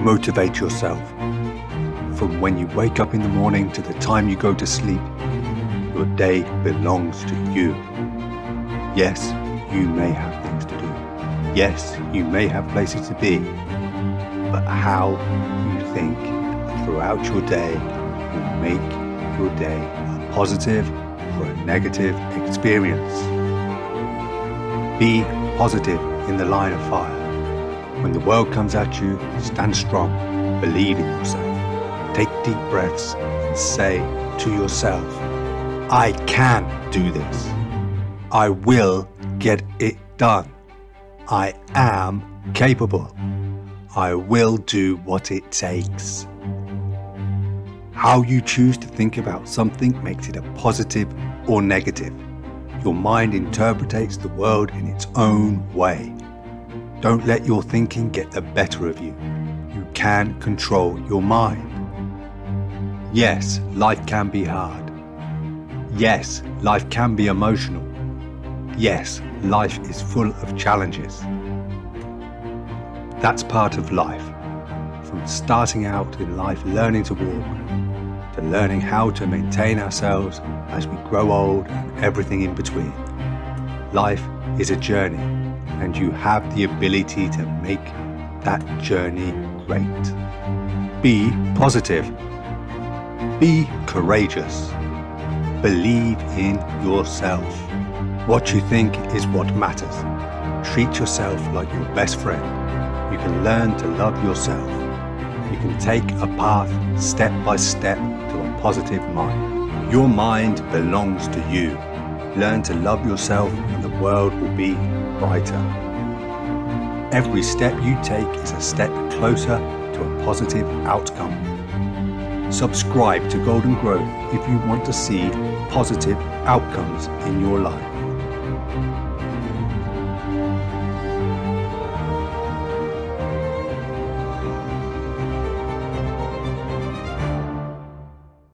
motivate yourself. From when you wake up in the morning to the time you go to sleep, your day belongs to you. Yes, you may have things to do. Yes, you may have places to be. But how you think throughout your day will make your day a positive or a negative experience. Be positive in the line of fire. When the world comes at you, stand strong, believe in yourself. Take deep breaths and say to yourself, I can do this. I will get it done. I am capable. I will do what it takes. How you choose to think about something makes it a positive or negative. Your mind interprets the world in its own way. Don't let your thinking get the better of you. You can control your mind. Yes, life can be hard. Yes, life can be emotional. Yes, life is full of challenges. That's part of life. From starting out in life learning to walk, to learning how to maintain ourselves as we grow old and everything in between. Life is a journey, and you have the ability to make that journey great. Be positive. Be courageous. Believe in yourself. What you think is what matters. Treat yourself like your best friend. You can learn to love yourself. You can take a path step by step to a positive mind. Your mind belongs to you. Learn to love yourself and the world will be brighter. Every step you take is a step closer to a positive outcome. Subscribe to Golden Growth if you want to see positive outcomes in your life.